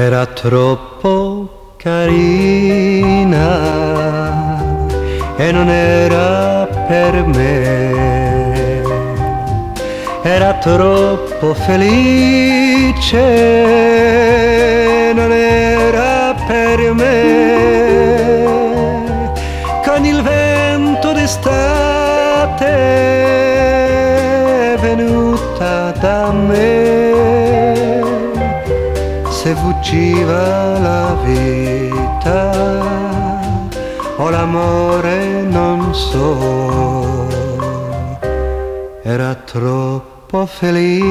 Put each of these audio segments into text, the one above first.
era troppo carina e non era per me. Era troppo felice, non era per me. Con il vento d'estate è venuta da me, fuggiva la vita. O l'amore non so, era troppo felice,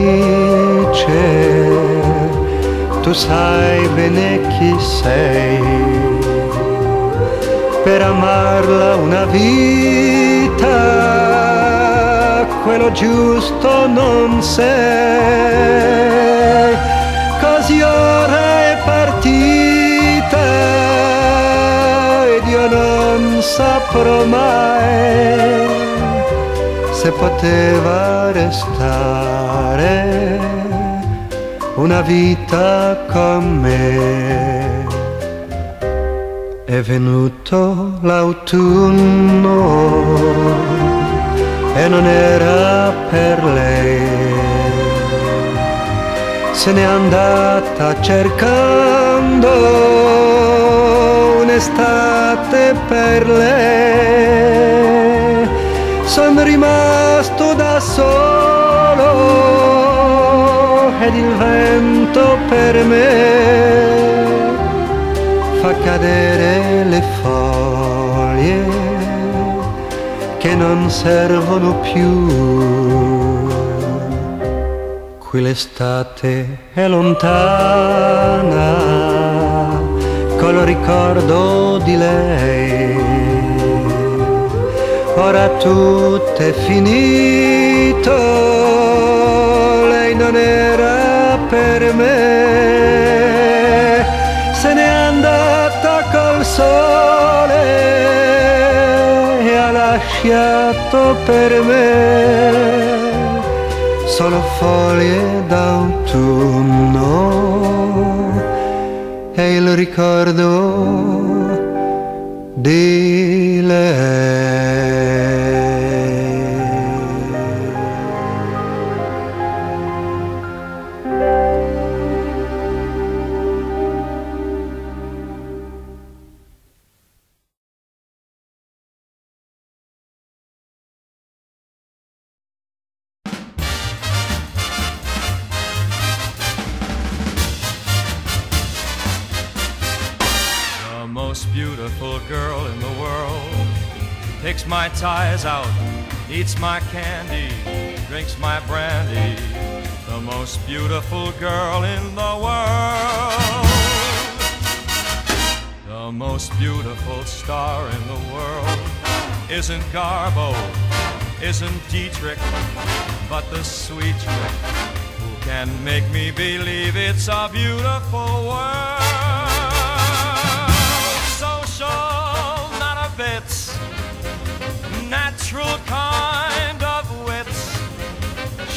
tu sai bene chi sei, per amarla una vita, quello giusto non sei, saprò mai se poteva restare una vita con me. È venuto l'autunno e non era per lei. Se n'è andata cercando un'estate per lei. Sono rimasto da solo ed il vento per me fa cadere le foglie che non servono più. Qui l'estate è lontana col ricordo di lei. Ora tutto è finito, lei non era per me, se n'è andata col sole e ha lasciato per me. Solo foglie d'autunno e il ricordo di beautiful girl in the world picks my ties out, eats my candy, drinks my brandy. The most beautiful girl in the world. The most beautiful star in the world isn't Garbo, isn't Dietrich, but the sweet trick who can make me believe it's a beautiful world.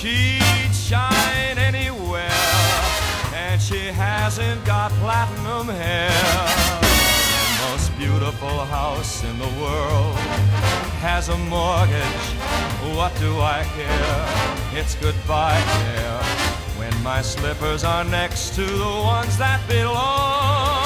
She'd shine anywhere, and she hasn't got platinum hair. The most beautiful house in the world has a mortgage. What do I care? It's goodbye care when my slippers are next to the ones that belong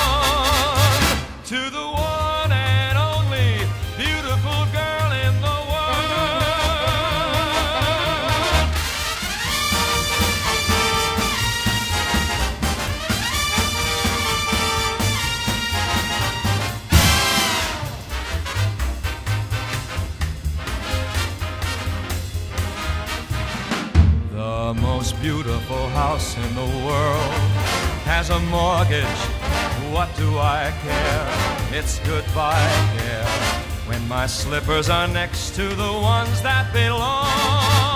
house in the world has a mortgage. What do I care? It's goodbye care when my slippers are next to the ones that belong